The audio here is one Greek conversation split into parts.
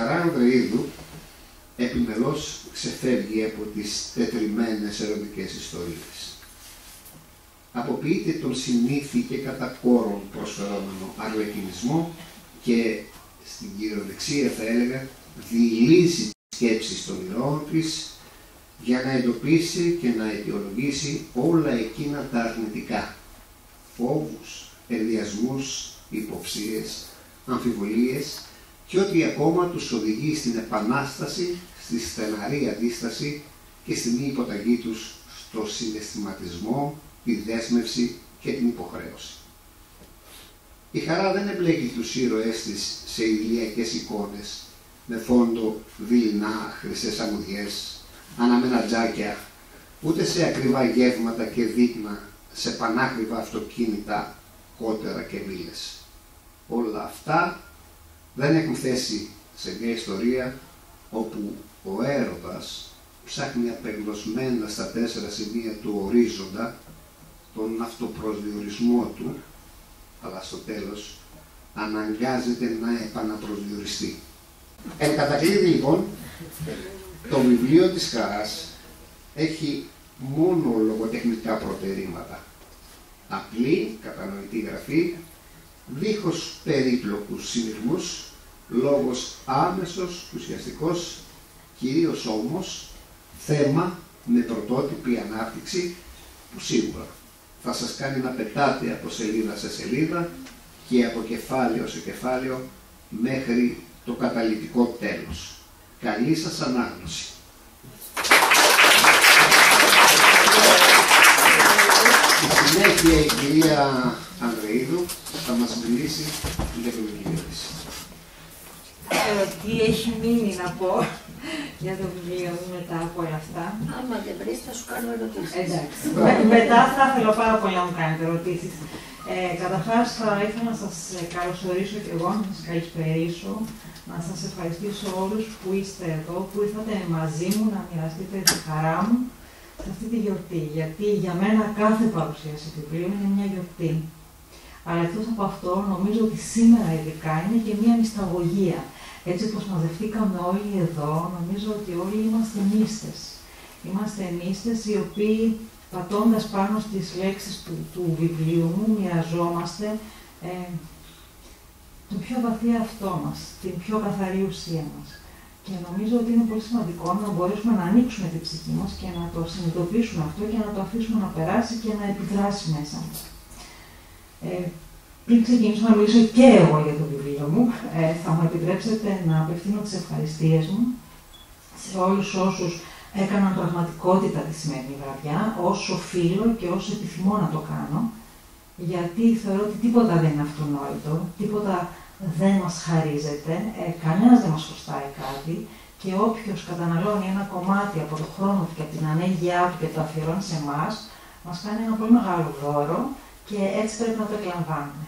Ανδρείδου επιμελώς ξεφεύγει από τις τετριμένες ερωτικές ιστορίες. Αποποιείται τον συνήθι και κατά κόρον προσφερόμενο αρλεκινισμό και στην κυριολεξία θα έλεγα διηλίζει σκέψεις των ηρώων της για να εντοπίσει και να αιτιολογήσει όλα εκείνα τα αρνητικά, φόβους, ενδιασμούς, υποψίες, αμφιβολίες και ό,τι ακόμα τους οδηγεί στην επανάσταση, στη στεναρή αντίσταση και στην υποταγή τους στο συναισθηματισμό, τη δέσμευση και την υποχρέωση. Η χαρά δεν εμπλέκει τους ήρωές της σε ηλιακές εικόνες, με φόντο δειλινά χρυσές αμμουδιές, αναμένα τζάκια, ούτε σε ακριβά γεύματα και δείπνα, σε πανάκριβα αυτοκίνητα, κότερα και μήλες. Όλα αυτά δεν έχουν θέση σε μια ιστορία όπου ο έρωτας ψάχνει απεγνωσμένα στα τέσσερα σημεία του ορίζοντα τον αυτοπροσδιορισμό του, αλλά στο τέλος αναγκάζεται να επαναπροσδιοριστεί. Εν κατακλείδη λοιπόν, το βιβλίο της Χαράς έχει μόνο λογοτεχνικά προτερήματα. Απλή, κατανοητή γραφή, δίχως περίπλοκους συνειρμούς, λόγος άμεσος, ουσιαστικός, κυρίως όμως θέμα με πρωτότυπη ανάπτυξη που σίγουρα θα σας κάνει να πετάτε από σελίδα σε σελίδα και από κεφάλαιο σε κεφάλαιο μέχρι το καταλητικό τέλος. Καλή σας ανάγνωση. Συνέχεια η κυρία Ανδρείδου θα μας μιλήσει για το βιβλίο της. Ε, τι έχει μείνει να πω για το βιβλίο μου μετά από όλα αυτά. Άμα δεν βρεις θα σου κάνω ερωτήσεις. Εντάξει. μετά θα ήθελα πάρα πολύ να μου κάνετε ερωτήσεις. Ε, καταρχάς θα ήθελα να σας καλωσορίσω και εγώ, να σας καλησπερίσω, να σας ευχαριστήσω όλους που είστε εδώ, που ήρθατε μαζί μου να μοιραστείτε τη χαρά μου σε αυτή τη γιορτή. Γιατί για μένα κάθε παρουσίαση βιβλίου είναι μια γιορτή. Αλλά εκτός από αυτό, νομίζω ότι σήμερα ειδικά είναι και μια μυσταγωγία. Έτσι όπως μαζευτήκαμε όλοι εδώ, νομίζω ότι όλοι είμαστε νήστες. Είμαστε νήστες οι οποίοι πατώντας πάνω στις λέξεις του, του βιβλίου μου, μοιραζόμαστε ε, τον πιο βαθύ αυτό μας, την πιο καθαρή ουσία μας. Και νομίζω ότι είναι πολύ σημαντικό να μπορέσουμε να ανοίξουμε την ψυχή μας και να το συνειδητοποιήσουμε αυτό και να το αφήσουμε να περάσει και να επιδράσει μέσα μας. Ε, πριν ξεκινήσω να μιλήσω και εγώ για το βιβλίο μου, ε, θα μου επιτρέψετε να απευθύνω τις ευχαριστίες μου σε όλους όσους έκαναν πραγματικότητα τη σημερινή βραδιά, όσο φίλο και όσο επιθυμώ να το κάνω, γιατί θεωρώ ότι τίποτα δεν είναι αυτονόητο, τίποτα δεν μας χαρίζεται, ε, κανένας δεν μας χρωστάει κάτι και όποιος καταναλώνει ένα κομμάτι από το χρόνο του και από την ανέγγυά του και το αφιερώνει σε εμάς, μας κάνει ένα πολύ μεγάλο δώρο και έτσι πρέπει να το εκλαμβάνουμε.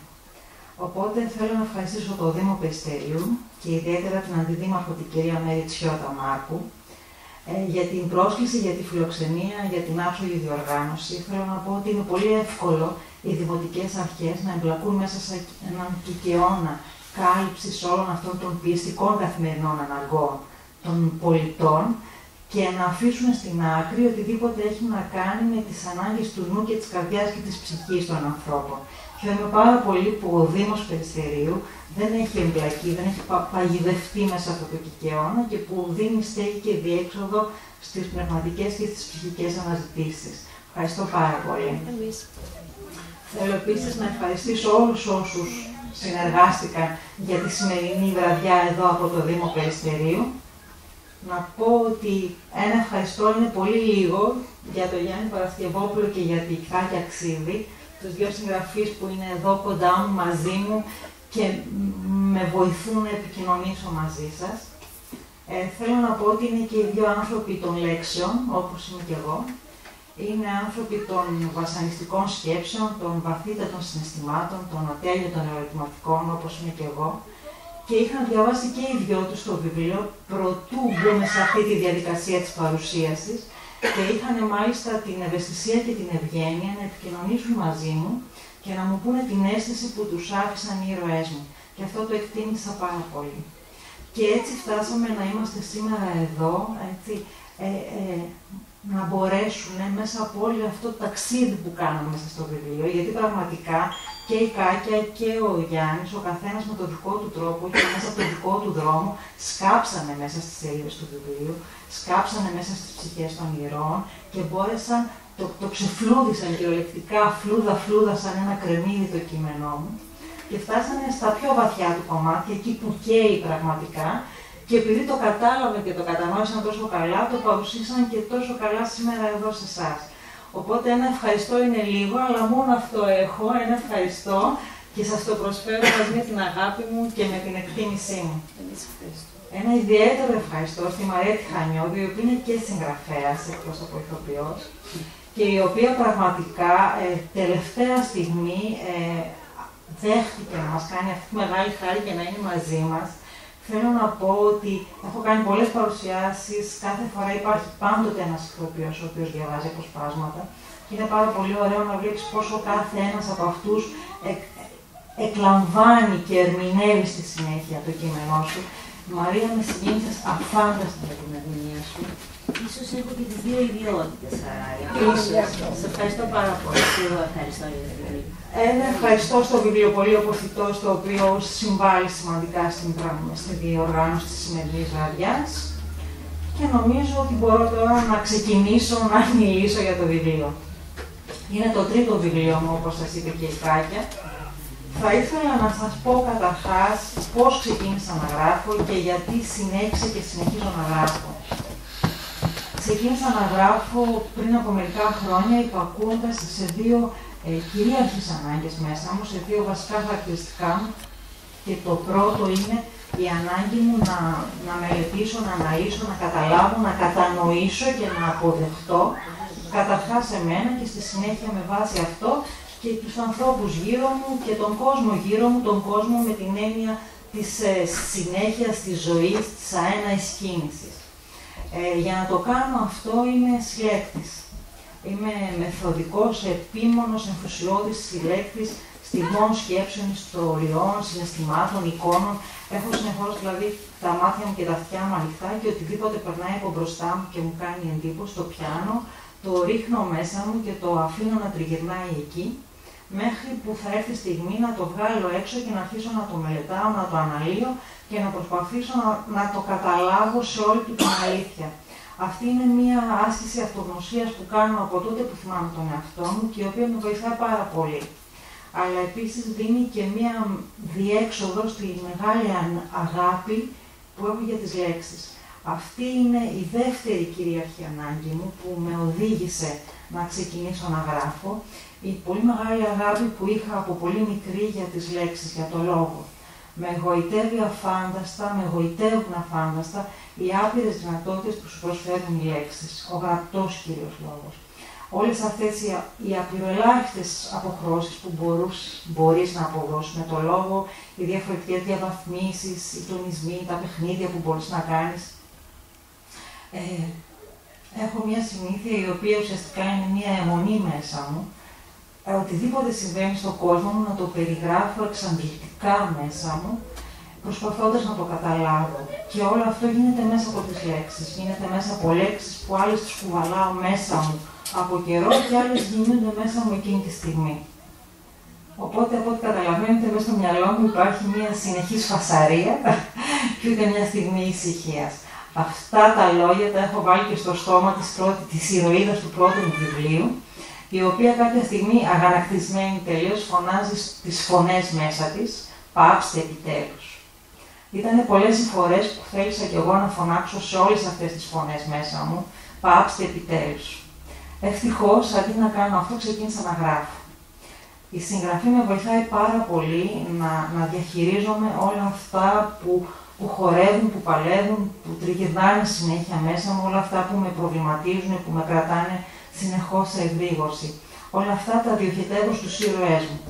Οπότε θέλω να ευχαριστήσω το Δήμο Περιστερίου και ιδιαίτερα την Αντιδήμαρχο την κυρία Μέρη Τσιώτα Μάρκου ε, για την πρόσκληση, για τη φιλοξενία, για την άψογη διοργάνωση. Θέλω να πω ότι είναι πολύ εύκολο οι δημοτικές αρχές να εμπλακούν μέσα σε έναν κικαιώνα κάλυψης όλων αυτών των πιεστικών καθημερινών αναγκών των πολιτών και να αφήσουν στην άκρη οτιδήποτε έχει να κάνει με τις ανάγκες του νου και της καρδιάς και της ψυχής των ανθρώπων. Χαίρομαι πάρα πολύ που ο Δήμος Περιστερίου δεν έχει εμπλακεί, δεν έχει παγιδευτεί μέσα από το κικαιώνα και που δίνει στέγη και διέξοδο στις πνευματικές και στις ψυχικές αναζητήσεις. Ευχαριστώ πάρα πολύ. Εμείς. Θέλω επίσης να ευχαριστήσω όλους όσους συνεργάστηκαν για τη σημερινή βραδιά εδώ από το Δήμο Περιστερίου. Να πω ότι ένα ευχαριστώ είναι πολύ λίγο για τον Γιάννη Παρασκευόπουλο και για τη Χάκια Ξίδη, τους δύο συγγραφείς που είναι εδώ κοντά μου, μαζί μου και με βοηθούν να επικοινωνήσω μαζί σας. Ε, θέλω να πω ότι είναι και οι δύο άνθρωποι των λέξεων, όπως είμαι και εγώ. Είναι άνθρωποι των βασανιστικών σκέψεων, των βαθύτατων συναισθημάτων, των ατέλειωτων ερωτηματικών, όπως είμαι και εγώ. Και είχαν διαβάσει και οι δυο τους το βιβλίο, προτού μπούμε σε αυτή τη διαδικασία της παρουσίασης, και είχαν μάλιστα την ευαισθησία και την ευγένεια να επικοινωνήσουν μαζί μου και να μου πούνε την αίσθηση που τους άφησαν οι ήρωές μου. Και αυτό το εκτίμησα πάρα πολύ. Και έτσι φτάσαμε να είμαστε σήμερα εδώ, έτσι, ε, ε, να μπορέσουν μέσα από όλο αυτό το ταξίδι που κάναμε μέσα στο βιβλίο, γιατί πραγματικά και η Κάκια και ο Γιάννης, ο καθένας με τον δικό του τρόπο και μέσα από τον δικό του δρόμο, σκάψανε μέσα στις σελίδες του βιβλίου, σκάψανε μέσα στις ψυχές των ηρώων και μπόρεσαν, το, το ξεφλούδισαν κυριολεκτικά, φλούδα φλούδα σαν ένα κρεμμύδι το κείμενό μου και φτάσανε στα πιο βαθιά του κομμάτια, εκεί που καίει πραγματικά και επειδή το κατάλαβαν και το κατανόησαν τόσο καλά, το παρουσίασαν και τόσο καλά σήμερα εδώ σε εσάς. Οπότε ένα ευχαριστώ είναι λίγο, αλλά μόνο αυτό έχω, ένα ευχαριστώ και σας το προσφέρω μαζί με την αγάπη μου και με την εκτίμησή μου. Ένα ιδιαίτερο ευχαριστώ στη Μαρία Τιχανιώδη, η οποία είναι και συγγραφέας, εκτός από ηθοποιός, και η οποία πραγματικά ε, τελευταία στιγμή ε, δέχτηκε να μας κάνει αυτή τη μεγάλη χάρη και να είναι μαζί μας. Θέλω να πω ότι έχω κάνει πολλές παρουσιάσεις, κάθε φορά υπάρχει πάντοτε ένας ηθοποιός ο οποίος διαβάζει αποσπάσματα και είναι πάρα πολύ ωραίο να βλέπεις πόσο κάθε ένας από αυτούς εκ, εκλαμβάνει και ερμηνεύει στη συνέχεια το κείμενό σου. Μαρία, με συγκίνησες αφάνταστα με την ερμηνεία σου. Ίσως έχω και τις δύο ιδιότητες, Σαράγια. Ίσως. Σε ευχαριστώ πάρα πολύ. Εγώ ευχαριστώ για την βιβλίο. Ένα ευχαριστώ στο βιβλιοπωλείο Πορθητός, το οποίο συμβάλλει σημαντικά στην, στη διοργάνωση της σημερινής βραδιάς. Και νομίζω ότι μπορώ τώρα να ξεκινήσω να μιλήσω για το βιβλίο. Είναι το τρίτο βιβλίο μου, όπως σας είπε και η Κάκια. Θα ήθελα να σας πω καταρχάς πώς ξεκίνησα να γράφω και γιατί συνέχισα και συνεχίζω να γράφω. Ξεκίνησα να γράφω πριν από μερικά χρόνια υπακούοντας σε δύο ε, κυρίαρχες ανάγκες μέσα μου, σε δύο βασικά χαρακτηριστικά μου. Και το πρώτο είναι η ανάγκη μου να, να μελετήσω, να αναλύσω, να καταλάβω, να κατανοήσω και να αποδεχτώ καταρχάς εμένα και στη συνέχεια με βάση αυτό και τους ανθρώπους γύρω μου και τον κόσμο γύρω μου, τον κόσμο με την έννοια της ε, συνέχειας της ζωής, της αέναης κίνησης. Ε, για να το κάνω αυτό είμαι συλλέκτης. Είμαι μεθοδικός, επίμονος, ενθουσιώδης συλλέκτης στιγμών, σκέψεων, ιστοριών, συναισθημάτων, εικόνων. Έχω συνεχώς δηλαδή τα μάτια μου και τα αυτιά μου ανοιχτά και οτιδήποτε περνάει από μπροστά μου και μου κάνει εντύπωση, το πιάνω, το ρίχνω μέσα μου και το αφήνω να τριγυρνάει εκεί, μέχρι που θα έρθει η στιγμή να το βγάλω έξω και να αρχίσω να το μελετάω, να το αναλύω και να προσπαθήσω να, να το καταλάβω σε όλη του την αλήθεια. Αυτή είναι μια άσκηση αυτογνωσίας που κάνω από τότε που θυμάμαι τον εαυτό μου και η οποία με βοηθάει πάρα πολύ. Αλλά επίσης δίνει και μια διέξοδο στη μεγάλη αγάπη που έχω για τις λέξεις. Αυτή είναι η δεύτερη κυρίαρχη ανάγκη μου που με οδήγησε να ξεκινήσω να γράφω. Η πολύ μεγάλη αγάπη που είχα από πολύ μικρή για τις λέξεις, για το λόγο. Με εγωιτεύει αφάνταστα, με εγωιτεύουν αφάνταστα οι άπειρες δυνατότητες που σου προσφέρουν οι λέξεις, ο γραπτός κύριος λόγος. Όλες αυτές οι, οι απειροελάχιστες αποχρώσεις που μπορούς, μπορείς να αποδώσεις με το λόγο, οι διαφορετικές διαβαθμίσεις, οι τονισμοί, τα παιχνίδια που μπορείς να κάνεις, ε, έχω μια συνήθεια η οποία ουσιαστικά είναι μια αιμονή μέσα μου. Ε, οτιδήποτε συμβαίνει στον κόσμο μου να το περιγράφω εξαντλητικά μέσα μου, προσπαθώντας να το καταλάβω. Και όλο αυτό γίνεται μέσα από τις λέξεις. Γίνεται μέσα από λέξεις που άλλες τις κουβαλάω μέσα μου από καιρό και άλλες γίνονται μέσα μου εκείνη τη στιγμή. Οπότε, από ό,τι καταλαβαίνετε, μέσα στο μυαλό μου υπάρχει μια συνεχής φασαρία και ούτε μια στιγμή ησυχίας. Αυτά τα λόγια τα έχω βάλει και στο στόμα της, πρώτη, της ηρωίδας του πρώτου μου βιβλίου, η οποία κάποια στιγμή αγανακτισμένη τελείως φωνάζει τις φωνές μέσα της, πάψτε επιτέλους. Ήταν πολλές οι φορές που θέλησα κι εγώ να φωνάξω σε όλες αυτές τις φωνές μέσα μου, πάψτε επιτέλους. Ευτυχώς, αντί να κάνω αυτό, ξεκίνησα να γράφω. Η συγγραφή με βοηθάει πάρα πολύ να, να διαχειρίζομαι όλα αυτά που που χορεύουν, που παλεύουν, που τριγυρνάνε συνέχεια μέσα μου, όλα αυτά που με προβληματίζουν, που με κρατάνε συνεχώς σε εγρήγορση. Όλα αυτά τα διοχετεύω στους ήρωές μου.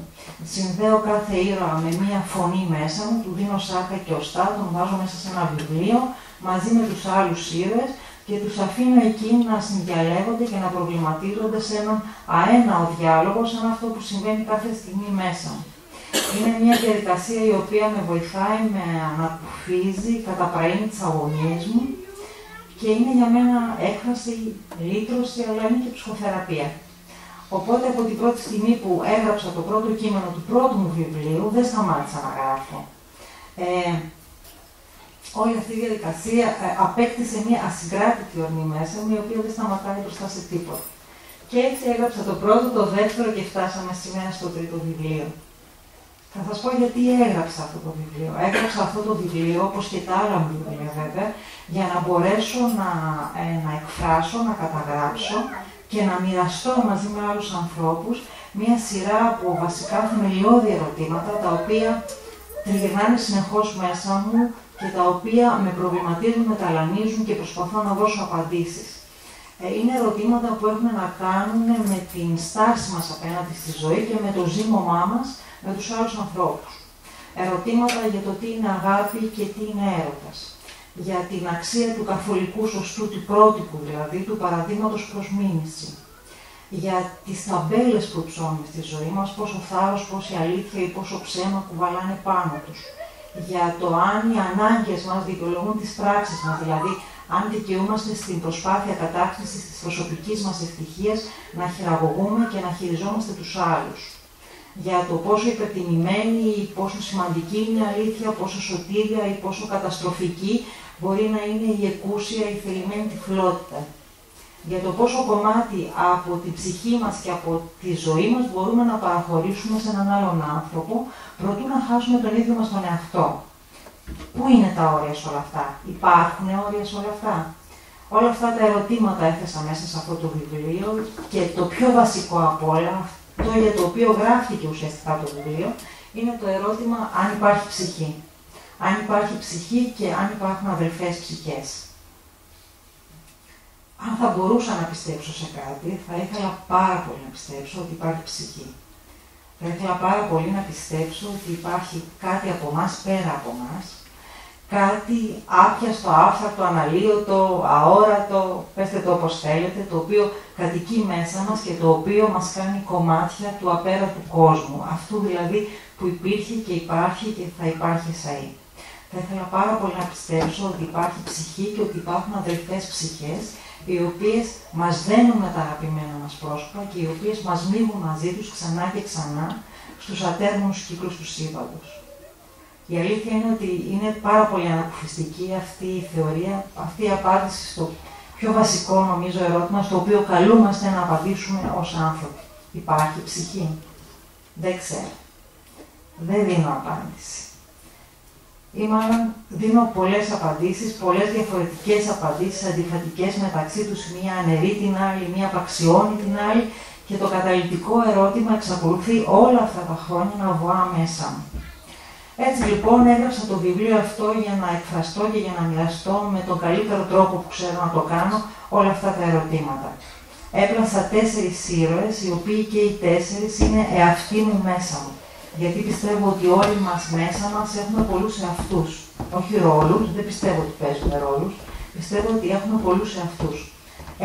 Συνδέω κάθε ήρωα με μία φωνή μέσα μου, του δίνω σάκα και οστά, τον βάζω μέσα σε ένα βιβλίο, μαζί με τους άλλους ήρωες και τους αφήνω εκεί να συνδιαλέγονται και να προβληματίζονται σε έναν αέναο διάλογο, σαν αυτό που συμβαίνει κάθε στιγμή μέσα μου. Είναι μια διαδικασία η οποία με βοηθάει, με αναποφίζει, καταπραίνει τις αγωνίες μου και είναι για μένα έκφραση, λύτρωση, αλλά είναι και ψυχοθεραπεία. Οπότε από την πρώτη στιγμή που έγραψα το πρώτο κείμενο του πρώτου μου βιβλίου, δεν σταμάτησα να γράφω. Ε, όλη αυτή η διαδικασία ε, απέκτησε μια ασυγκράτητη ορμή μέσα μου, η οποία δεν σταματάει μπροστά σε τίποτα. Και έτσι έγραψα το πρώτο, το δεύτερο και φτάσαμε σήμερα στο τρίτο βιβλίο. Θα σας πω γιατί έγραψα αυτό το βιβλίο. Έγραψα αυτό το βιβλίο, όπως και τα άλλα μου βιβλία βέβαια, για να μπορέσω να, ε, να εκφράσω, να καταγράψω και να μοιραστώ μαζί με άλλους ανθρώπους μία σειρά από βασικά θεμελιώδη ερωτήματα, τα οποία τριγυρνάνε συνεχώς μέσα μου και τα οποία με προβληματίζουν, με ταλανίζουν και προσπαθώ να δώσω απαντήσεις. Ε, είναι ερωτήματα που έχουν να κάνουν με την στάση μας απέναντι στη ζωή και με το ζήμωμά μας με τους άλλους ανθρώπους. Ερωτήματα για το τι είναι αγάπη και τι είναι έρωτας. Για την αξία του καθολικού σωστού, του πρότυπου δηλαδή, του παραδείγματος προς μίμηση. Για τις ταμπέλες που ψώνουμε στη ζωή μας, πόσο θάρρος, πόση αλήθεια ή πόσο ψέμα κουβαλάνε πάνω τους. Για το αν οι ανάγκες μας δικαιολογούν τις πράξεις μας, δηλαδή αν δικαιούμαστε στην προσπάθεια κατάκτησης της προσωπικής μας ευτυχίας να χειραγωγούμε και να χειριζόμαστε τους άλλους. Για το πόσο υπερτιμημένη ή πόσο σημαντική είναι η αλήθεια, πόσο σωτήρια ή πόσο καταστροφική μπορεί να είναι η εκούσια ή θελημένη τυφλότητα. Για το πόσο κομμάτι από την ψυχή μας και από τη ζωή μας μπορούμε να παραχωρήσουμε σε έναν άλλον άνθρωπο, προτού να χάσουμε τον ίδιο μας τον εαυτό. Πού είναι τα όρια σε όλα αυτά, υπάρχουν όρια σε όλα αυτά; Όλα αυτά τα ερωτήματα έθεσα μέσα σε αυτό το βιβλίο και το πιο βασικό από όλα, αυτό για το οποίο γράφτηκε ουσιαστικά το βιβλίο, είναι το ερώτημα αν υπάρχει ψυχή. Αν υπάρχει ψυχή και αν υπάρχουν αδελφές ψυχές. Αν θα μπορούσα να πιστέψω σε κάτι, θα ήθελα πάρα πολύ να πιστέψω ότι υπάρχει ψυχή. Θα ήθελα πάρα πολύ να πιστέψω ότι υπάρχει κάτι από εμάς πέρα από εμάς, κάτι άπιαστο, άφθαρτο, αναλύωτο, αόρατο, πέστε το όπως θέλετε, το οποίο κατοικεί μέσα μας και το οποίο μας κάνει κομμάτια του απέραντου κόσμου, αυτού δηλαδή που υπήρχε και υπάρχει και θα υπάρχει σαΐ. Θα ήθελα πάρα πολύ να πιστέψω ότι υπάρχει ψυχή και ότι υπάρχουν αδελφές ψυχές οι οποίες μας δένουν με τα αγαπημένα μας πρόσωπα και οι οποίες μας μίγουν μαζί τους ξανά και ξανά στους ατέρμονους κύκλους του σύμπαντος. Η αλήθεια είναι ότι είναι πάρα πολύ ανακουφιστική αυτή η θεωρία, αυτή η απάντηση στο πιο βασικό νομίζω ερώτημα, στο οποίο καλούμαστε να απαντήσουμε ως άνθρωποι. Υπάρχει ψυχή. Δεν ξέρω. Δεν δίνω απάντηση ή μάλλον δίνω πολλές απαντήσεις, πολλές διαφορετικές απαντήσεις, αντιφατικές μεταξύ τους, μία ανερεί την άλλη, μία απαξιώνει την άλλη και το καταλητικό ερώτημα εξακολουθεί όλα αυτά τα χρόνια να βοά μέσα μου. Έτσι λοιπόν έγραψα το βιβλίο αυτό για να εκφραστώ και για να μοιραστώ με τον καλύτερο τρόπο που ξέρω να το κάνω όλα αυτά τα ερωτήματα. Έπλασα τέσσερις ήρωες, οι οποίοι και οι τέσσερις είναι εαυτοί μου μέσα μου γιατί πιστεύω ότι όλοι μας μέσα μας έχουμε πολλούς εαυτούς. Όχι ρόλους, δεν πιστεύω ότι παίζουμε ρόλους, πιστεύω ότι έχουμε πολλούς εαυτούς.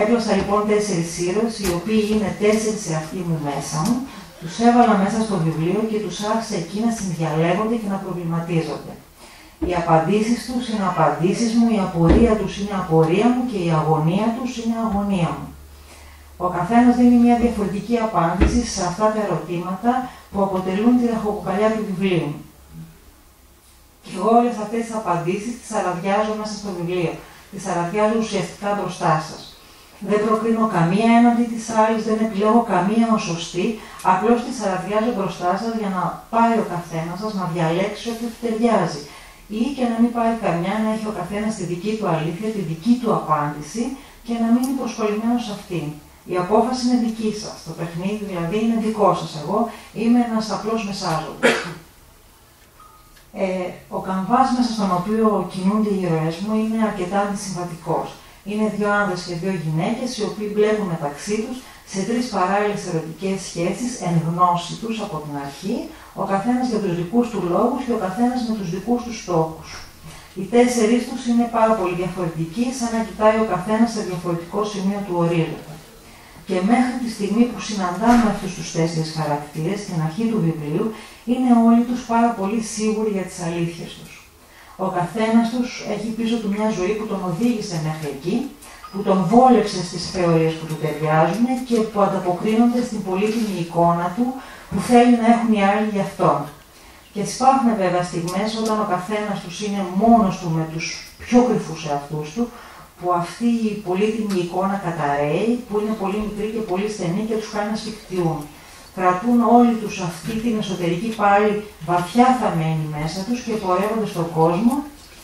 Έπλασα λοιπόν τέσσερις ήρωες, οι οποίοι είναι τέσσερις εαυτοί μου μέσα μου, τους έβαλα μέσα στο βιβλίο και τους άφησα εκεί να συνδιαλέγονται και να προβληματίζονται. Οι απαντήσεις τους είναι απαντήσεις μου, η απορία τους είναι απορία μου και η αγωνία τους είναι αγωνία μου. Ο καθένας δίνει μια διαφορετική απάντηση σε αυτά τα ερωτήματα που αποτελούν τη ραχοκοκαλιά του βιβλίου. Και εγώ όλες αυτές τις απαντήσεις τις αραδιάζω μέσα στο βιβλίο. Τις αραδιάζω ουσιαστικά μπροστά σας. Δεν προκρίνω καμία έναντι της άλλης, δεν επιλέγω καμία ως σωστή, απλώς τις αραδιάζω μπροστά σας για να πάει ο καθένας σας να διαλέξει ό,τι του ταιριάζει. Ή και να μην πάρει καμιά, να έχει ο καθένας τη δική του αλήθεια, τη δική του απάντηση και να μείνει προσκολλημένος σε αυτήν. Η απόφαση είναι δική σας. Το παιχνίδι δηλαδή είναι δικό σας. Εγώ είμαι ένας απλός μεσάζοντας. Ε, ο καμβάς μέσα στον οποίο κινούνται οι ηρωές μου είναι αρκετά αντισυμβατικός. Είναι δύο άνδρες και δύο γυναίκες οι οποίοι μπλέκουν μεταξύ τους σε τρεις παράλληλες ερωτικές σχέσεις εν γνώση τους από την αρχή, ο καθένας για τους δικούς του λόγους και ο καθένας με τους δικούς του στόχους. Οι τέσσερις τους είναι πάρα πολύ διαφορετικοί, σαν να κοιτάει ο καθένας σε διαφορετικό σημείο του ορίζοντα. Και μέχρι τη στιγμή που συναντάμε αυτούς τους τέσσερις χαρακτήρες, στην αρχή του βιβλίου, είναι όλοι τους πάρα πολύ σίγουροι για τις αλήθειες τους. Ο καθένας τους έχει πίσω του μια ζωή που τον οδήγησε μέχρι εκεί, που τον βόλεψε στις θεωρίες που του ταιριάζουν και που ανταποκρίνονται στην πολύτιμη εικόνα του που θέλει να έχουν οι άλλοι γι' αυτόν. Και υπάρχουν βέβαια στιγμές όταν ο καθένας τους είναι μόνος του με τους πιο κρυφούς εαυτούς του, που αυτή η πολύτιμη εικόνα καταραίει, που είναι πολύ μικρή και πολύ στενή και τους κάνει να σφιχτιούν. Κρατούν όλοι τους αυτή την εσωτερική πάλι βαθιά θαμένη μέσα τους και πορεύονται στον κόσμο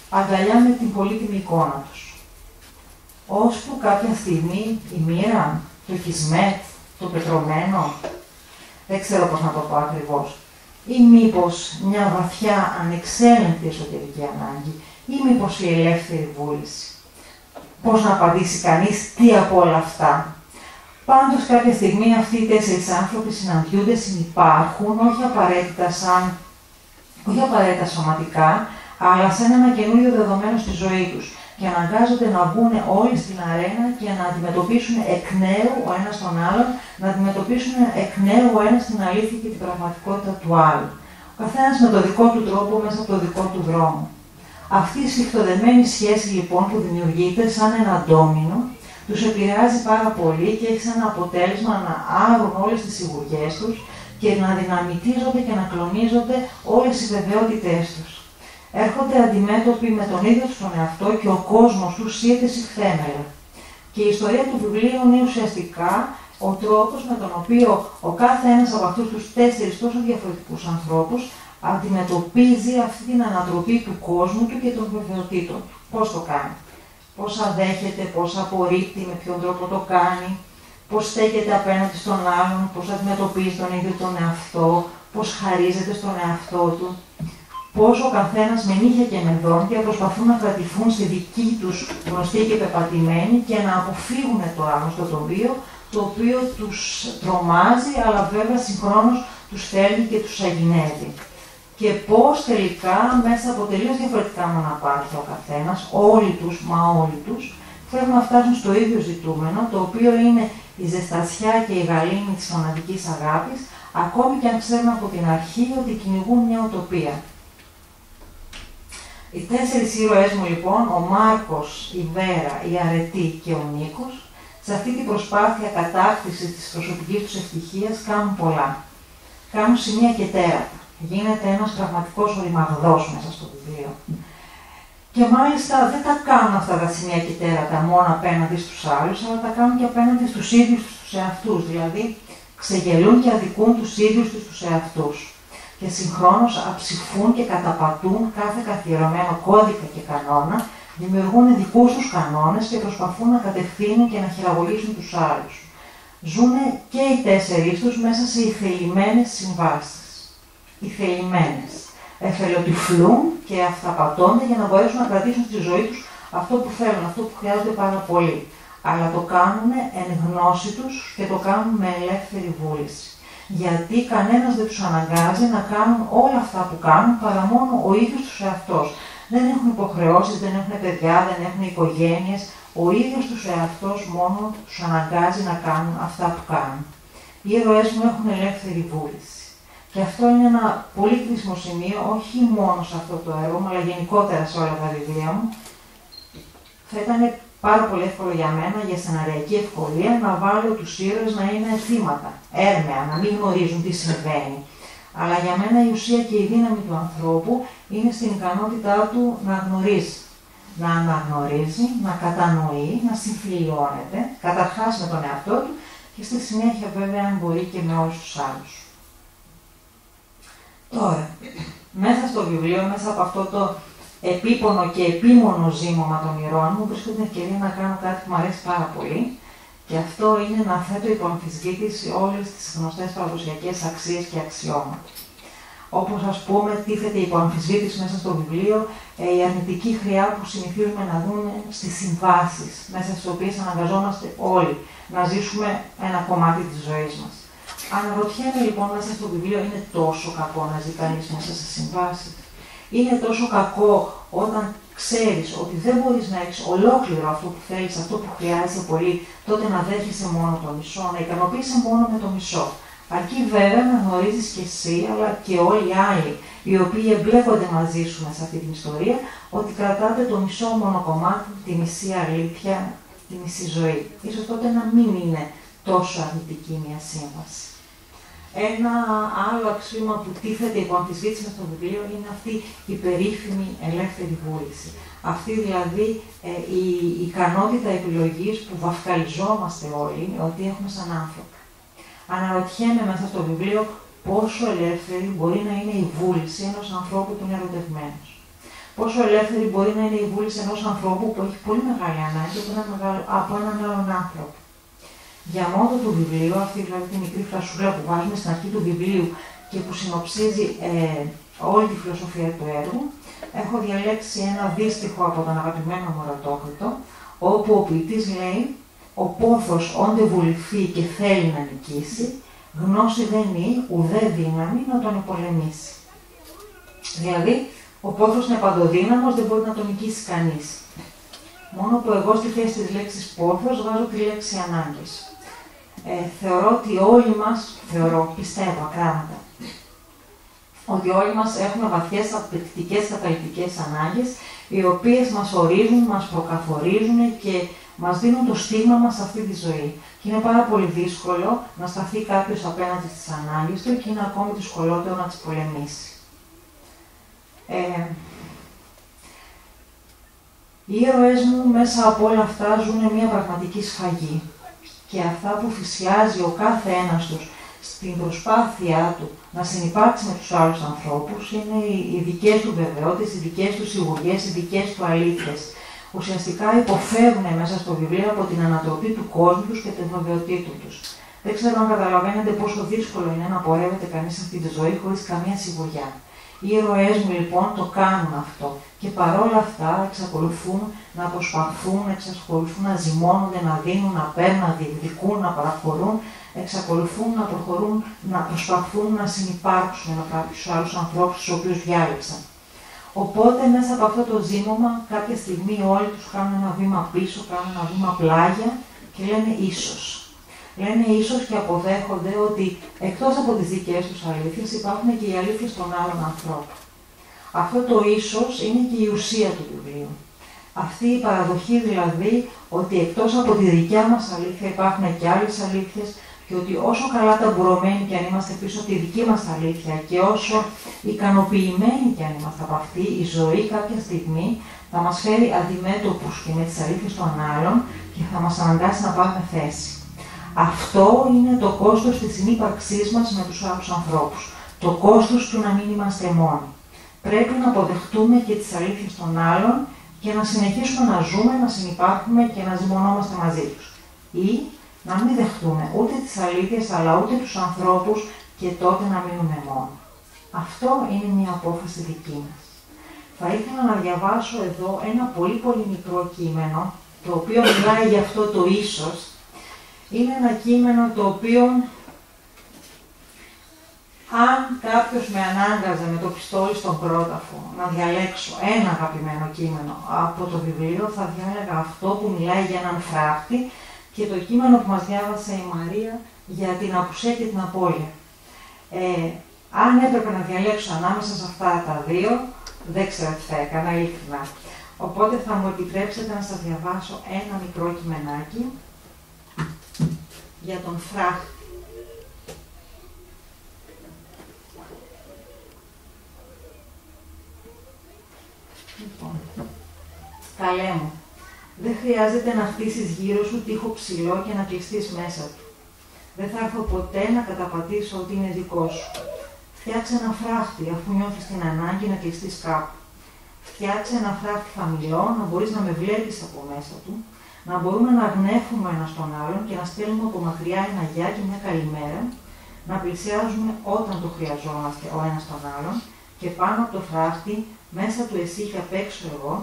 αγκαλιά με την πολύτιμη εικόνα τους. Ώσπου κάποια στιγμή η μοίρα, το κισμέτ, το πετρωμένο, δεν ξέρω πώς να το πω ακριβώς, ή μήπως μια βαθιά ανεξέλεγκτη εσωτερική ανάγκη, ή μήπως η ελεύθερη βούληση. Πώς να απαντήσει κανείς τι από όλα αυτά. Πάντως κάποια στιγμή αυτοί οι τέσσερις άνθρωποι συναντιούνται, συνυπάρχουν, όχι απαραίτητα σαν, όχι απαραίτητα σωματικά, αλλά σαν ένα καινούριο δεδομένο στη ζωή τους και αναγκάζονται να βγουν όλοι στην αρένα και να αντιμετωπίσουν εκ νέου ο ένας τον άλλον, να αντιμετωπίσουν εκ νέου ο ένας την αλήθεια και την πραγματικότητα του άλλου. Ο καθένας με το δικό του τρόπο μέσα από το δικό του δρόμο. Αυτή η σφιχτοδεμένη σχέση λοιπόν που δημιουργείται σαν ένα ντόμινο, τους επηρεάζει πάρα πολύ και έχει σαν αποτέλεσμα να άρουν όλες τις σιγουριές τους και να δυναμητίζονται και να κλονίζονται όλες οι βεβαιότητές τους έρχονται αντιμέτωποι με τον ίδιο τον εαυτό και ο κόσμος τους σύεται συχθέμελα. Και η ιστορία του βιβλίου είναι ουσιαστικά ο τρόπος με τον οποίο ο κάθε ένας από αυτούς τους τέσσερις τόσο διαφορετικούς ανθρώπους αντιμετωπίζει αυτή την ανατροπή του κόσμου του και των βεβαιοτήτων του. Πώς το κάνει; Πώς αδέχεται, πώς απορρίπτει, με ποιον τρόπο το κάνει, πώς στέκεται απέναντι στον άλλον, πώς αντιμετωπίζει τον ίδιο τον εαυτό, πώς χαρίζεται στον εαυτό του πόσο ο καθένας με νύχια και με δόντια προσπαθούν να κρατηθούν στη δική τους γνωστή και πεπατημένη και να αποφύγουν το άγνωστο τοπίο, το οποίο τους τρομάζει, αλλά βέβαια συγχρόνως τους θέλει και τους αγινεύει. Και πώς τελικά μέσα από τελείως διαφορετικά μοναπάτια ο καθένας, όλοι τους, μα όλοι τους, θέλουν να φτάσουν στο ίδιο ζητούμενο, το οποίο είναι η ζεστασιά και η γαλήνη της μοναδικής αγάπης, ακόμη και αν ξέρουν από την αρχή ότι κυνηγούν μια utopia. Οι τέσσερις ήρωές μου λοιπόν, ο Μάρκος, η Βέρα, η Αρετή και ο Νίκος, σε αυτή την προσπάθεια κατάκτησης της προσωπικής τους ευτυχίας κάνουν πολλά. Κάνουν σημεία και τέρατα. Γίνεται ένας πραγματικός οριμαγδός μέσα στο βιβλίο. Και μάλιστα δεν τα κάνουν αυτά τα σημεία και τέρατα μόνο απέναντι στους άλλους, αλλά τα κάνουν και απέναντι στους ίδιους τους εαυτούς. Δηλαδή, ξεγελούν και αδικούν τους ίδιους τους, τους εαυτούς και συγχρόνως αψηφούν και καταπατούν κάθε καθιερωμένο κώδικα και κανόνα, δημιουργούν δικούς τους κανόνες και προσπαθούν να κατευθύνουν και να χειραγωγήσουν τους άλλους. Ζούνε και οι τέσσερις τους μέσα σε ηθελημένες συμβάσεις. Ηθελημένες. Εθελοτυφλούν και αυταπατώνται για να μπορέσουν να κρατήσουν στη ζωή τους αυτό που θέλουν, αυτό που χρειάζονται πάρα πολύ. Αλλά το κάνουν εν γνώση τους και το κάνουν με ελεύθερη βούληση γιατί κανένας δεν τους αναγκάζει να κάνουν όλα αυτά που κάνουν παρά μόνο ο ίδιος τους εαυτός. Δεν έχουν υποχρεώσεις, δεν έχουν παιδιά, δεν έχουν οικογένειες. Ο ίδιος τους εαυτός μόνο τους αναγκάζει να κάνουν αυτά που κάνουν. Οι ήρωές μου έχουν ελεύθερη βούληση. Και αυτό είναι ένα πολύ κρίσιμο σημείο, όχι μόνο σε αυτό το έργο αλλά γενικότερα σε όλα τα βιβλία μου. Θα ήταν πάρα πολύ εύκολο για μένα, για σεναριακή ευκολία, να βάλω τους ήρωες να είναι θύματα, έρμεα, να μην γνωρίζουν τι συμβαίνει. Αλλά για μένα η ουσία και η δύναμη του ανθρώπου είναι στην ικανότητά του να γνωρίζει. Να αναγνωρίζει, να κατανοεί, να συμφιλιώνεται, καταρχάς με τον εαυτό του και στη συνέχεια βέβαια αν μπορεί και με όλους τους άλλους. Τώρα, μέσα στο βιβλίο, μέσα από αυτό το επίπονο και επίμονο ζήμωμα των ηρώων μου, βρίσκω την ευκαιρία να κάνω κάτι που μου αρέσει πάρα πολύ. Και αυτό είναι να θέτω υπό αμφισβήτηση όλες τις γνωστές παραδοσιακές αξίες και αξιώματα. Όπως, ας πούμε, τίθεται υπό αμφισβήτηση μέσα στο βιβλίο ε, η αρνητική χρειά που συνηθίζουμε να δούμε στις συμβάσεις, μέσα στις οποίες αναγκαζόμαστε όλοι να ζήσουμε ένα κομμάτι της ζωής μας. Αναρωτιέμαι λοιπόν μέσα στο βιβλίο, είναι τόσο κακό να ζει κανεί μέσα σε συμβάσεις Είναι τόσο κακό όταν ξέρεις ότι δεν μπορείς να έχεις ολόκληρο αυτό που θέλεις, αυτό που χρειάζεσαι πολύ, τότε να δέχεσαι μόνο το μισό, να ικανοποιήσει μόνο με το μισό. Αρκεί βέβαια να γνωρίζεις και εσύ, αλλά και όλοι οι άλλοι, οι οποίοι εμπλέκονται μαζί σου σε αυτή την ιστορία, ότι κρατάτε το μισό μόνο κομμάτι, τη μισή αλήθεια, τη μισή ζωή. Ίσως τότε να μην είναι τόσο αρνητική μια σύμβαση. Ένα άλλο αξίωμα που τίθεται υπό αμφισβήτηση στο βιβλίο είναι αυτή η περίφημη ελεύθερη βούληση. Αυτή δηλαδή ε, η ικανότητα επιλογής που βαφκαλιζόμαστε όλοι ότι έχουμε σαν άνθρωποι. Αναρωτιέμαι μέσα στο βιβλίο πόσο ελεύθερη μπορεί να είναι η βούληση ενός ανθρώπου που είναι ερωτευμένος. Πόσο ελεύθερη μπορεί να είναι η βούληση ενός ανθρώπου που έχει πολύ μεγάλη ανάγκη από έναν άλλον άνθρωπο για μότο του βιβλίου, αυτή δηλαδή τη μικρή φρασούλα που βάζουμε στην αρχή του βιβλίου και που συνοψίζει ε, όλη τη φιλοσοφία του έργου, έχω διαλέξει ένα δύστιχο από τον αγαπημένο μου Ρωτόκριτο, όπου ο ποιητής λέει «Ο πόθος όντε βουληθεί και θέλει να νικήσει, γνώση δεν είναι ουδέ δύναμη να τον επολεμήσει». Δηλαδή, ο πόθος είναι παντοδύναμος, δεν μπορεί να τον νικήσει κανείς. Μόνο που εγώ στη θέση της λέξης πόθος βάζω τη λέξη ανάγκης ε, θεωρώ ότι όλοι μας, θεωρώ, πιστεύω ακράματα, ότι όλοι μας έχουμε βαθιές απαιτητικές καταλητικές ανάγκες, οι οποίες μας ορίζουν, μας προκαθορίζουν και μας δίνουν το στίγμα μας σε αυτή τη ζωή. Και είναι πάρα πολύ δύσκολο να σταθεί κάποιος απέναντι στις ανάγκες του και είναι ακόμη δυσκολότερο να τις πολεμήσει. Ε, οι ήρωές μου μέσα από όλα αυτά ζουν μια πραγματική σφαγή και αυτά που θυσιάζει ο κάθε ένας τους στην προσπάθειά του να συνεπάρξει με τους άλλους ανθρώπους είναι οι δικές του βεβαιότητες, οι δικές του σιγουριές, οι δικές του αλήθειες. Ουσιαστικά υποφέρουν μέσα στο βιβλίο από την ανατροπή του κόσμου τους και την βεβαιοτήτου τους. Δεν ξέρω αν καταλαβαίνετε πόσο δύσκολο είναι να πορεύεται κανείς αυτή τη ζωή χωρίς καμία σιγουριά. Οι ήρωές μου λοιπόν το κάνουν αυτό και παρόλα αυτά εξακολουθούν να προσπαθούν, εξακολουθούν να ζυμώνονται, να δίνουν, να παίρνουν, να διεκδικούν, να παραχωρούν, εξακολουθούν να προχωρούν, να προσπαθούν να συνεπάρξουν με κάποιους άλλους ανθρώπους του οποίους διάλεξαν. Οπότε μέσα από αυτό το ζήμωμα κάποια στιγμή όλοι τους κάνουν ένα βήμα πίσω, κάνουν ένα βήμα πλάγια και λένε ίσως. Λένε ίσως και αποδέχονται ότι εκτός από τις δικές τους αλήθειες υπάρχουν και οι αλήθειες των άλλων ανθρώπων. Αυτό το ίσως είναι και η ουσία του βιβλίου. Αυτή η παραδοχή δηλαδή ότι εκτός από τη δικιά μας αλήθεια υπάρχουν και άλλες αλήθειες και ότι όσο καλά ταμπουρωμένοι και αν είμαστε πίσω από τη δική μας αλήθεια και όσο ικανοποιημένοι και αν είμαστε από αυτή, η ζωή κάποια στιγμή θα μας φέρει αντιμέτωπους και με τις αλήθειες των άλλων και θα μας αναγκάσει να πάρουμε θέση. Αυτό είναι το κόστος της συνύπαρξής μας με τους άλλους ανθρώπους. Το κόστος του να μην είμαστε μόνοι. Πρέπει να αποδεχτούμε και τις αλήθειες των άλλων και να συνεχίσουμε να ζούμε, να συνεπάρχουμε και να ζυμωνόμαστε μαζί τους. Ή να μην δεχτούμε ούτε τις αλήθειες αλλά ούτε τους ανθρώπους και τότε να μείνουμε μόνοι. Αυτό είναι μια απόφαση δική μας. Θα ήθελα να διαβάσω εδώ ένα πολύ πολύ μικρό κείμενο, το οποίο μιλάει για αυτό το ίσως. Είναι ένα κείμενο το οποίο αν κάποιος με ανάγκαζε με το πιστόλι στον πρόταφο να διαλέξω ένα αγαπημένο κείμενο από το βιβλίο, θα διάλεγα αυτό που μιλάει για έναν φράχτη και το κείμενο που μας διάβασε η Μαρία για την απουσία και την απώλεια. Ε, αν έπρεπε να διαλέξω ανάμεσα σε αυτά τα δύο, δεν ξέρω τι θα έκανα, ειλικρινά. Οπότε θα μου επιτρέψετε να σας διαβάσω ένα μικρό κειμενάκι για τον φράχτη. Λοιπόν, καλέ μου, δεν χρειάζεται να χτίσεις γύρω σου τείχο ψηλό και να κλειστείς μέσα του. Δεν θα έρθω ποτέ να καταπατήσω ότι είναι δικό σου. Φτιάξε ένα φράχτη αφού νιώθεις την ανάγκη να κλειστείς κάπου. Φτιάξε ένα φράχτη χαμηλό, να μπορείς να με βλέπεις από μέσα του, να μπορούμε να γνέφουμε ένα τον άλλον και να στέλνουμε από μακριά ένα γεια και μια καλημέρα, να πλησιάζουμε όταν το χρειαζόμαστε ο ένας τον άλλον και πάνω από το φράχτη μέσα του εσύ και απ' έξω εγώ,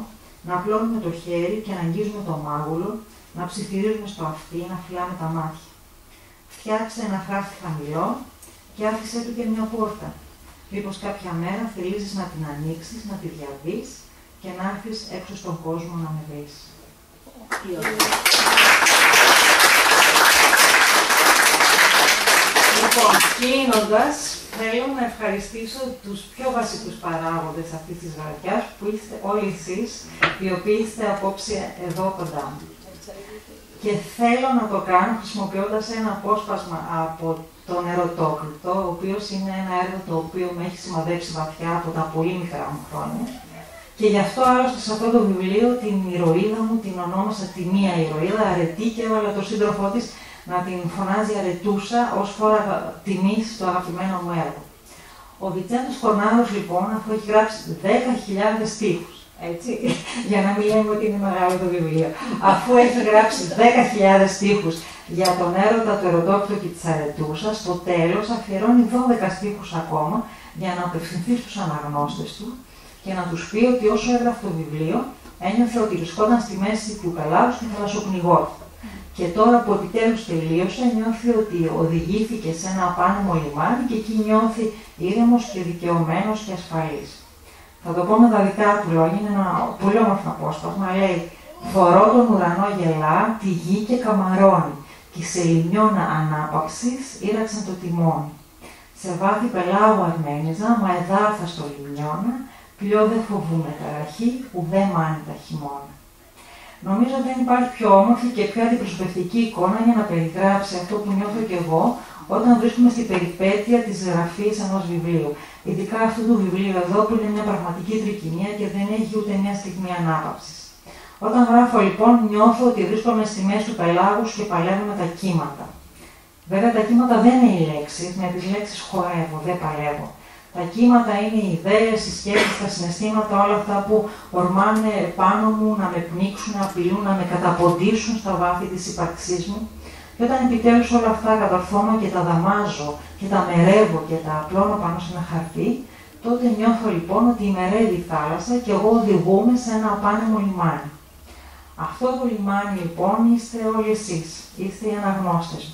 να απλώνουμε το χέρι και να αγγίζουμε το μάγουλο, να ψιθυρίζουμε στο αυτί, να φυλάμε τα μάτια. Φτιάξε ένα χάρτη χαμηλό και άφησέ του και μια πόρτα. Μήπως κάποια μέρα θελήσεις να την ανοίξεις, να τη διαβείς και να έρθεις έξω στον κόσμο να με βρεις. Λοιπόν, κλείνοντας, θέλω να ευχαριστήσω τους πιο βασικούς παράγοντες αυτής της βραδιάς, που είστε όλοι εσείς, οι οποίοι είστε απόψε εδώ κοντά μου. Και θέλω να το κάνω χρησιμοποιώντας ένα απόσπασμα από τον Ερωτόκριτο, ο οποίος είναι ένα έργο το οποίο με έχει σημαδέψει βαθιά από τα πολύ μικρά μου χρόνια. Και γι' αυτό άλλωστε σε αυτό το βιβλίο την ηρωίδα μου την ονόμασα τη μία ηρωίδα, αρετή και έβαλα το σύντροφό της να την φωνάζει αρετούσα ως φόρα τιμή στο αγαπημένο μου έργο. Ο Βιτσέντος Κορνάρος λοιπόν, αφού έχει γράψει 10.000 στίχους, έτσι, για να μην λέμε ότι είναι μεγάλο το βιβλίο, αφού έχει γράψει 10.000 στίχους για τον έρωτα του Ερωτόκτου και της Αρετούσας, στο τέλος αφιερώνει 12 στίχους ακόμα για να απευθυνθεί στους αναγνώστες του και να τους πει ότι όσο έγραφε το βιβλίο, ένιωθε ότι βρισκόταν στη μέση του πελάτου και θαλασσοπνιγόταν. Και τώρα που επιτέλους τελείωσε, νιώθει ότι οδηγήθηκε σε ένα απάνεμο λιμάνι και εκεί νιώθει ήρεμος και δικαιωμένος και ασφαλής. Θα το πω με τα δικά του λόγια, είναι ένα πολύ όμορφο απόσπασμα, λέει «Φορώ τον ουρανό γελά, τη γη και καμαρώνει, και σε λιμιώνα ανάπαυσης ήραξαν το τιμόνι. Σε βάθη πελάω αρμένιζα, μα εδάφα στο λιμιώνα, πλειό δεν φοβούμαι ταραχή, ουδέ μάνει τα χειμώνα. Νομίζω ότι δεν υπάρχει πιο όμορφη και πιο αντιπροσωπευτική εικόνα για να περιγράψει αυτό που νιώθω κι εγώ όταν βρίσκομαι στην περιπέτεια της γραφής ενός βιβλίου. Ειδικά αυτού του βιβλίου εδώ που είναι μια πραγματική τρικυμία και δεν έχει ούτε μια στιγμή ανάπαυσης. Όταν γράφω λοιπόν, νιώθω ότι βρίσκομαι στη μέση του πελάγους και παλεύω με τα κύματα. Βέβαια, τα κύματα δεν είναι οι λέξεις, με τις λέξεις χορεύω, δεν παλεύω. Τα κύματα είναι οι ιδέες, οι σκέψεις, τα συναισθήματα, όλα αυτά που ορμάνε πάνω μου να με πνίξουν, να απειλούν, να με καταποντήσουν στα βάθη της ύπαρξής μου. Και όταν επιτέλους όλα αυτά κατορθώνω και τα δαμάζω και τα μερεύω και τα απλώνω πάνω σε ένα χαρτί, τότε νιώθω λοιπόν ότι ημερεύει η θάλασσα και εγώ οδηγούμε σε ένα απάνεμο λιμάνι. Αυτό το λιμάνι λοιπόν είστε όλοι εσείς, είστε οι αναγνώστες μου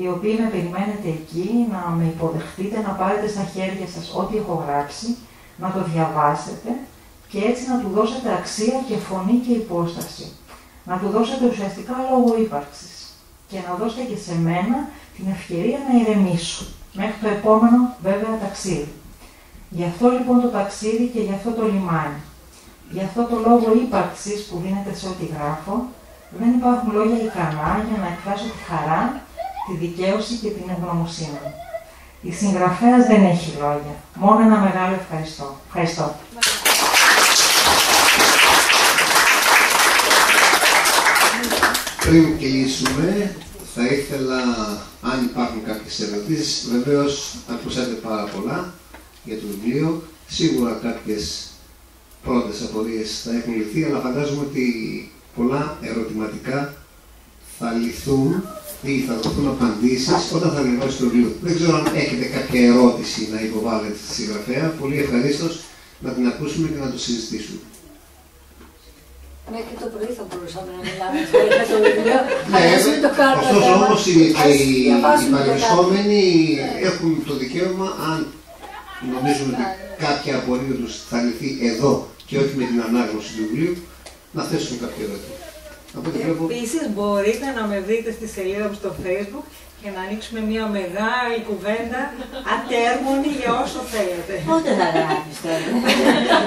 οι οποίοι με περιμένετε εκεί, να με υποδεχτείτε, να πάρετε στα χέρια σας ό,τι έχω γράψει, να το διαβάσετε και έτσι να του δώσετε αξία και φωνή και υπόσταση. Να του δώσετε ουσιαστικά λόγο ύπαρξης και να δώσετε και σε μένα την ευκαιρία να ηρεμήσω. Μέχρι το επόμενο βέβαια ταξίδι. Γι' αυτό λοιπόν το ταξίδι και γι' αυτό το λιμάνι. Γι' αυτό το λόγο ύπαρξης που δίνεται σε ό,τι γράφω, δεν υπάρχουν λόγια ικανά για να εκφράσω τη χαρά τη δικαίωση και την ευγνωμοσύνη. Η συγγραφέας δεν έχει λόγια. Μόνο ένα μεγάλο ευχαριστώ. Ευχαριστώ. Πριν κλείσουμε, θα ήθελα, αν υπάρχουν κάποιες ερωτήσεις, βεβαίως ακούσατε πάρα πολλά για το βιβλίο. Σίγουρα κάποιες πρώτες απορίες θα έχουν λυθεί, αλλά φαντάζομαι ότι πολλά ερωτηματικά θα λυθούν ή θα δοθούν απαντήσεις όταν θα διαβάσει το βιβλίο. Δεν ξέρω αν έχετε κάποια ερώτηση να υποβάλλετε στη συγγραφέα. Πολύ ευχαρίστως να την ακούσουμε και να το συζητήσουμε. Μέχρι το πρωί θα μπορούσαμε να μιλάμε για το βιβλίο, ναι, το κάνουμε Ωστόσο όμως οι, οι, οι παρευρισκόμενοι έχουν το δικαίωμα, αν νομίζουν ότι κάποια απορία τους θα λυθεί εδώ και όχι με την ανάγνωση του βιβλίου, να θέσουν κάποια ερώτηση. Επίσης, μπορείτε να με δείτε στη σελίδα μου στο Facebook και να ανοίξουμε μια μεγάλη κουβέντα ατέρμονη για όσο θέλετε. Πότε θα γράφει τώρα;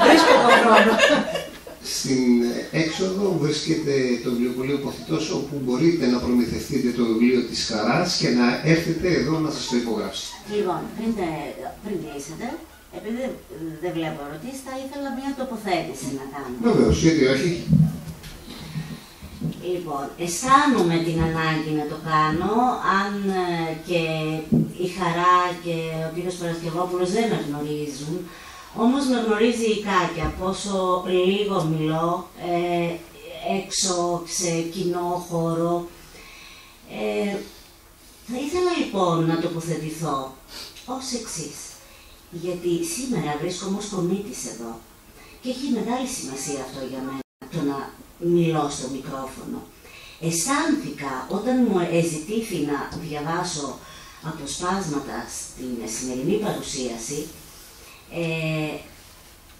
Βρίσκω τον χρόνο. Στην έξοδο βρίσκεται το βιβλίο Ποθητός όπου μπορείτε να προμηθευτείτε το βιβλίο της χαράς και να έρθετε εδώ να σας το υπογράψει. Λοιπόν, πριν, πριν κλείσετε, επειδή δεν βλέπω ερωτήσεις, θα ήθελα μια τοποθέτηση να κάνω. Βεβαίως, γιατί όχι. Λοιπόν, αισθάνομαι την ανάγκη να το κάνω, αν ε, και η Χαρά και ο κύριος Παρασκευόπουλος δεν με γνωρίζουν, όμως με γνωρίζει η Κάκια πόσο λίγο μιλώ ε, έξω σε κοινό χώρο. Ε, θα ήθελα λοιπόν να τοποθετηθώ ως εξής. Γιατί σήμερα βρίσκομαι ως κομίτης εδώ και έχει μεγάλη σημασία αυτό για μένα το να μιλώ στο μικρόφωνο. Αισθάνθηκα όταν μου εζητήθη να διαβάσω αποσπάσματα στην σημερινή παρουσίαση Ε,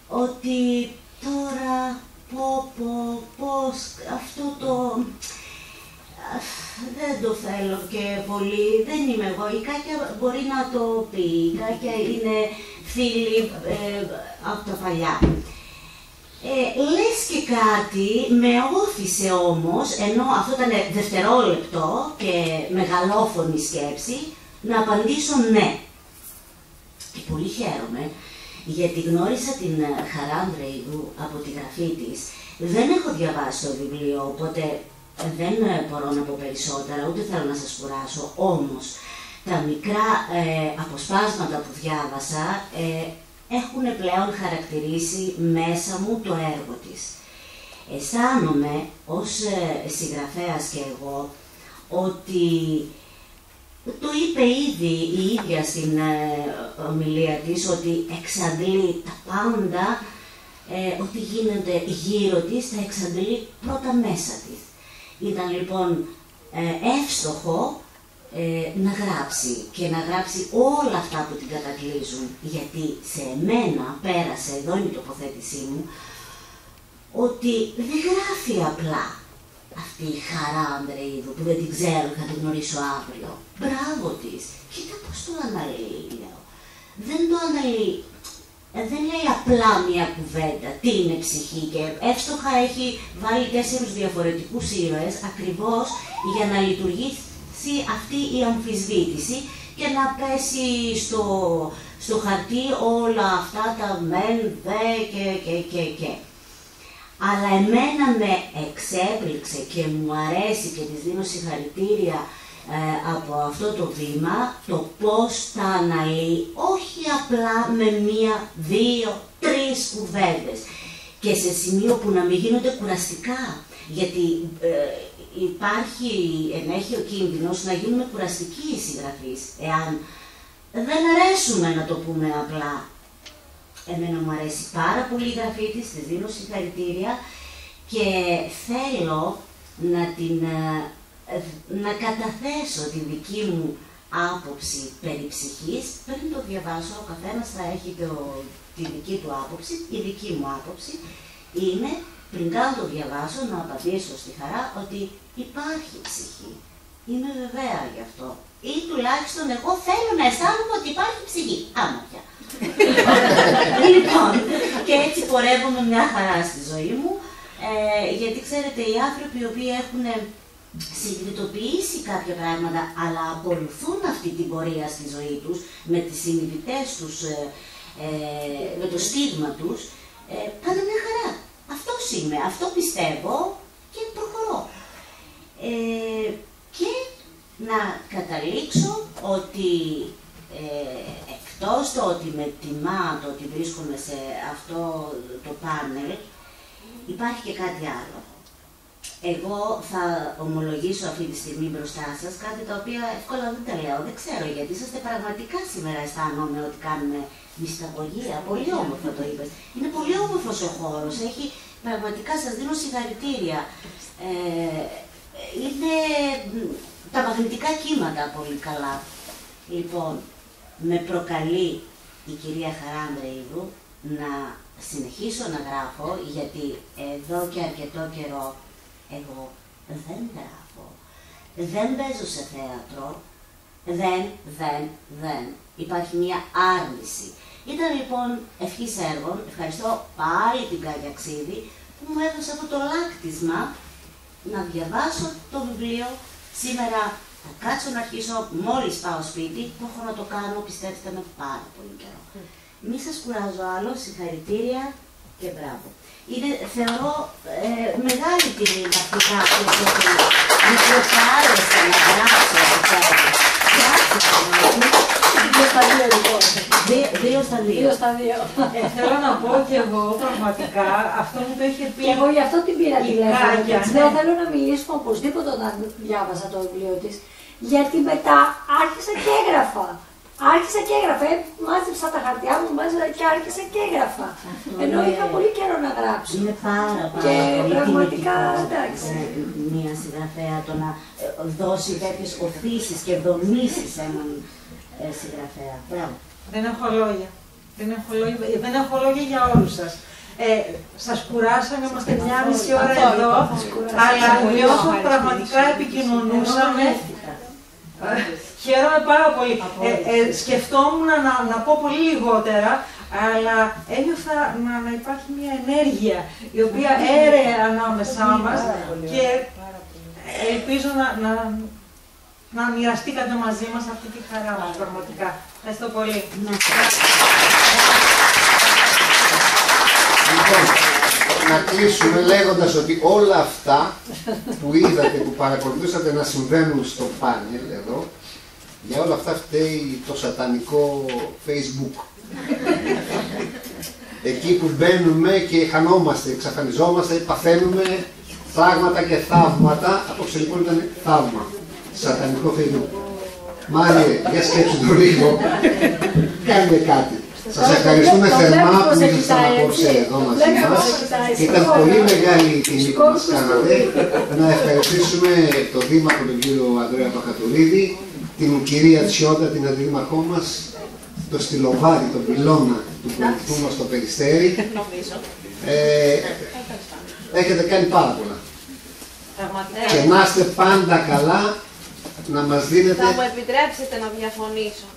ότι τώρα πω, πω, πώς αυτό το... Δεν το θέλω και πολύ, δεν είμαι εγώ. Η Κάκια μπορεί να το πει. Η Κάκια είναι φίλη ε, από τα παλιά. Ε, λες και κάτι, με όθησε όμως, ενώ αυτό ήταν δευτερόλεπτο και μεγαλόφωνη σκέψη, να απαντήσω ναι. Και πολύ χαίρομαι, γιατί γνώρισα την Χαρά Ανδρεϊδού από τη γραφή της. Δεν έχω διαβάσει το βιβλίο, οπότε δεν μπορώ να πω περισσότερα, ούτε θέλω να σας κουράσω, όμως τα μικρά ε, αποσπάσματα που διάβασα ε, έχουν πλέον χαρακτηρίσει μέσα μου το έργο της. Αισθάνομαι ως ε, συγγραφέας και εγώ ότι το είπε ήδη η ίδια στην ε, ομιλία της ότι εξαντλεί τα πάντα, ε, ότι γίνονται γύρω της, τα εξαντλεί πρώτα μέσα της. Ήταν λοιπόν εύστοχο ε, να γράψει και να γράψει όλα αυτά που την κατακλείζουν, γιατί σε μένα πέρασε, εδώ είναι η τοποθέτησή μου, ότι δεν γράφει απλά αυτή η χαρά Ανδρείδου που δεν την ξέρω, θα την γνωρίσω αύριο. Μπράβο της. Κοίτα πώς το αναλύει, λέω. Δεν το αναλύει. Ε, δεν λέει απλά μία κουβέντα, τι είναι ψυχή και εύστοχα έχει βάλει τέσσερις διαφορετικούς ήρωες ακριβώς για να λειτουργήσει αυτή η αμφισβήτηση και να πέσει στο, στο χαρτί όλα αυτά τα μεν, δε και, και, και, και. Αλλά εμένα με εξέπληξε και μου αρέσει και της δίνω συγχαρητήρια ε, από αυτό το βήμα το πώς τα αναλύει, όχι απλά με μία, δύο, τρεις κουβέντες και σε σημείο που να μην γίνονται κουραστικά. Γιατί ε, υπάρχει, ενέχει ο κίνδυνος να γίνουμε κουραστικοί οι συγγραφείς, εάν δεν αρέσουμε να το πούμε απλά. Εμένα μου αρέσει πάρα πολύ η γραφή της, της δίνω συγχαρητήρια και θέλω να, την, ε, να καταθέσω τη δική μου άποψη περί ψυχής, πριν το διαβάσω, ο καθένας θα έχει το, τη δική του άποψη, η δική μου άποψη είναι πριν καν το διαβάσω, να απαντήσω στη χαρά ότι υπάρχει ψυχή. Είμαι βεβαία γι' αυτό. Ή τουλάχιστον εγώ θέλω να αισθάνομαι ότι υπάρχει ψυχή. Άμα πια. λοιπόν, και έτσι πορεύομαι μια χαρά στη ζωή μου, ε, γιατί ξέρετε οι άνθρωποι οι οποίοι έχουν συνειδητοποιήσει κάποια πράγματα, αλλά ακολουθούν αυτή την πορεία στη ζωή τους, με τις συνειδητές τους, ε, ε, με το στίγμα τους, ε, πάνε μια χαρά. Αυτός είμαι, αυτό πιστεύω και προχωρώ. Ε, και να καταλήξω ότι ε, εκτός το ότι με τιμά το ότι βρίσκομαι σε αυτό το πάνελ, υπάρχει και κάτι άλλο. Εγώ θα ομολογήσω αυτή τη στιγμή μπροστά σας κάτι τα οποία εύκολα δεν τα λέω. Δεν ξέρω γιατί είσαστε πραγματικά σήμερα αισθάνομαι ότι κάνουμε μυσταγωγία. Πολύ όμορφο το είπες. Είναι πολύ όμορφος ο χώρος. Έχει πραγματικά σας δίνω συγχαρητήρια. Ε, είναι τα μαγνητικά κύματα πολύ καλά. Λοιπόν, με προκαλεί η κυρία Χαράνδρεϊδου να συνεχίσω να γράφω, γιατί εδώ και αρκετό καιρό εγώ δεν γράφω. Δεν παίζω σε θέατρο. Δεν, δεν, δεν. Υπάρχει μια άρνηση. Ήταν λοιπόν ευχής έργων. Ευχαριστώ πάλι την Κάγια Ξίδη που μου έδωσε αυτό το λάκτισμα να διαβάσω το βιβλίο. Σήμερα θα κάτσω να αρχίσω μόλις πάω σπίτι. Το έχω να το κάνω, πιστέψτε με, πάρα πολύ καιρό. Μη σας κουράζω άλλο, συγχαρητήρια και μπράβο. Είναι, θεωρώ, ε, μεγάλη τιμή να πει κάποιος ότι μου προκάλεσε να γράψω αυτό Δύο στα δύο λοιπόν. Δύο στα δύο. Δύο στα δύο. Ε, θέλω να πω και εγώ πραγματικά αυτό μου το είχε πει. Και εγώ γι' αυτό την πήρα τηλέφωνο. Δεν θέλω να μιλήσουμε οπωσδήποτε όταν διάβασα το βιβλίο της. Γιατί μετά άρχισα και έγραφα. Άρχισα και έγραφα. Ε, μάζεψα τα χαρτιά μου, μάζεψα και άρχισα και έγραφα. Ενώ είχα πολύ καιρό να γράψω. Είναι πάρα, πάρα και πολύ πραγματικά εντάξει. Μία συγγραφέα το να ε, δώσει τέτοιες οθήσεις και δομήσεις σε έναν ε, συγγραφέα. Μπράβο. Δεν έχω λόγια. Δεν έχω λόγια, δεν έχω λόγια για όλους σας. Ε, σας κουράσαμε, είμαστε μια μισή ώρα εδώ, αλλά όσο πραγματικά επικοινωνούσαμε, Χαίρομαι πάρα πολύ. Ε, ε, σκεφτόμουν να, να πω πολύ λιγότερα, αλλά ένιωθα να, να υπάρχει μια ενέργεια η οποία έρεε ανάμεσά μας και ελπίζω να, να, να μοιραστήκατε μαζί μας αυτή τη χαρά μας, πραγματικά. Ευχαριστώ πολύ. Λοιπόν, να κλείσουμε λέγοντας ότι όλα αυτά που είδατε, που παρακολουθούσατε να συμβαίνουν στο πάνελ εδώ, για όλα αυτά φταίει το σατανικό facebook. Εκεί που μπαίνουμε και χανόμαστε, εξαφανιζόμαστε, παθαίνουμε πράγματα και θαύματα. Απόψε λοιπόν ήταν θαύμα. Σατανικό facebook. Μάριε, για σκέψου το λίγο. Κάντε κάτι. Σας ευχαριστούμε θερμά που ήσασταν απόψε εδώ μαζί μας. Ήταν πολύ μεγάλη η τιμή που μας κάνατε. Να ευχαριστήσουμε τον Δήμαρχο τον κύριο Ανδρέα Παχατουρίδη, την κυρία Τσιόντα, την αντιδήμαρχό μας, το στυλοβάρι, τον πυλώνα του πολιτικού μας στο Περιστέρι. Ε, έχετε κάνει πάρα πολλά. Και να είστε πάντα καλά, να μας δίνετε... Θα μου επιτρέψετε να διαφωνήσω.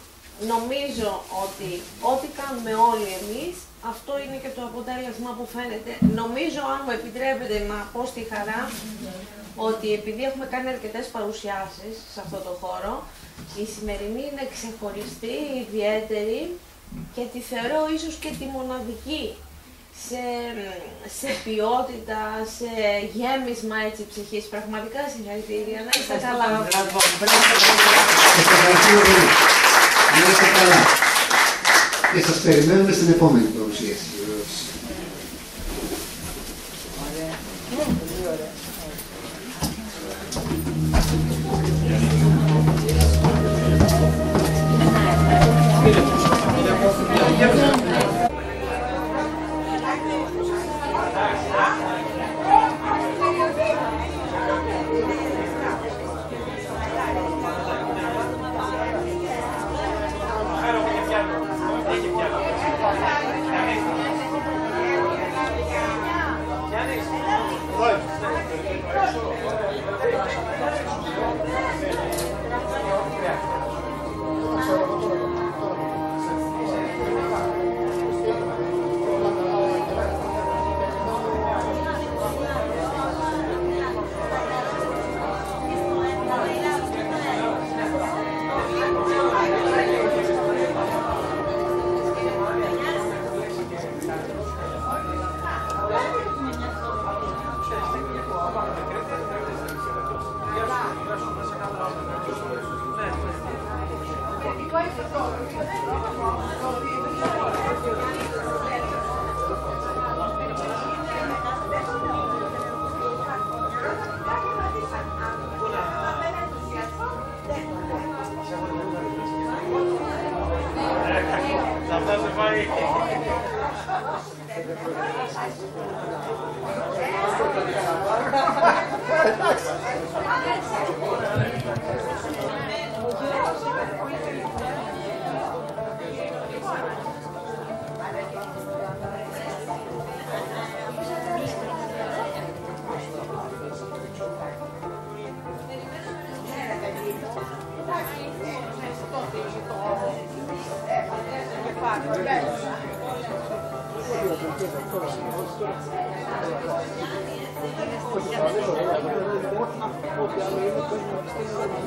Νομίζω ότι ό,τι κάνουμε όλοι εμείς, αυτό είναι και το αποτέλεσμα που φαίνεται. Νομίζω, αν μου επιτρέπετε να πω στη χαρά, ότι επειδή έχουμε κάνει αρκετές παρουσιάσεις σε αυτό το χώρο, η σημερινή είναι ξεχωριστή, ιδιαίτερη και τη θεωρώ ίσως και τη μοναδική σε, σε ποιότητα, σε γέμισμα έτσι ψυχής. Πραγματικά συγχαρητήρια. Να είστε καλά. Μπράβο, Να είστε καλά. Και σας περιμένουμε στην επόμενη παρουσίαση. yeah